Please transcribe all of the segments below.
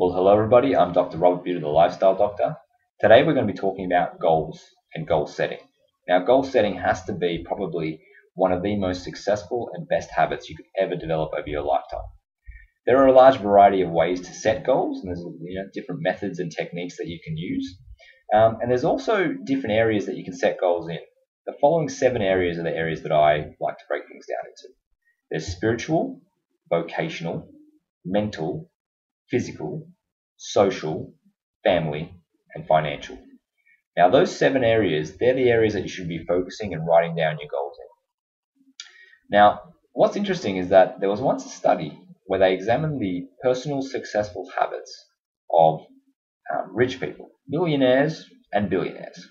Well, hello everybody. I'm Dr. Robert Buda, the Lifestyle Doctor. Today we're going to be talking about goals and goal setting. Now, goal setting has to be probably one of the most successful and best habits you could ever develop over your lifetime. There are a large variety of ways to set goals, and there's you know, different methods and techniques that you can use. Um, and there's also different areas that you can set goals in. The following seven areas are the areas that I like to break things down into. There's spiritual, vocational, mental, physical, social, family, and financial. Now, those seven areas, they're the areas that you should be focusing and writing down your goals in. Now, what's interesting is that there was once a study where they examined the personal successful habits of um, rich people, millionaires and billionaires.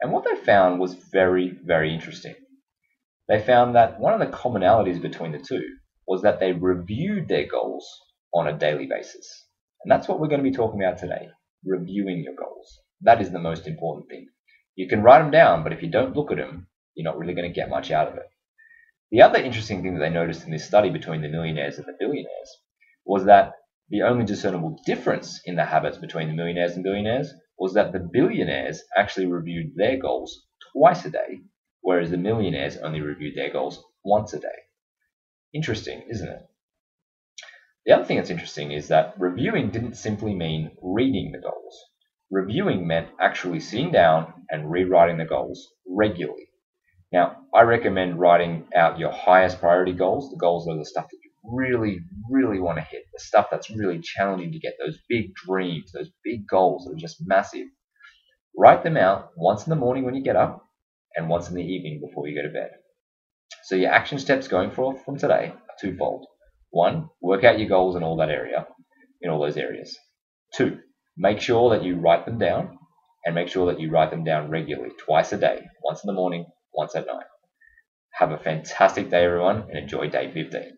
And what they found was very, very interesting. They found that one of the commonalities between the two was that they reviewed their goals on a daily basis. And that's what we're going to be talking about today reviewing your goals. That is the most important thing. You can write them down, but if you don't look at them, you're not really going to get much out of it. The other interesting thing that they noticed in this study between the millionaires and the billionaires was that the only discernible difference in the habits between the millionaires and billionaires was that the billionaires actually reviewed their goals twice a day, whereas the millionaires only reviewed their goals once a day. Interesting, isn't it? The other thing that's interesting is that reviewing didn't simply mean reading the goals. Reviewing meant actually sitting down and rewriting the goals regularly. Now, I recommend writing out your highest priority goals. The goals are the stuff that you really, really want to hit, the stuff that's really challenging to get, those big dreams, those big goals that are just massive. Write them out once in the morning when you get up and once in the evening before you go to bed. So your action steps going forth from today are twofold. One, work out your goals in all that area, in all those areas. Two, make sure that you write them down and make sure that you write them down regularly, twice a day, once in the morning, once at night. Have a fantastic day, everyone, and enjoy day 15.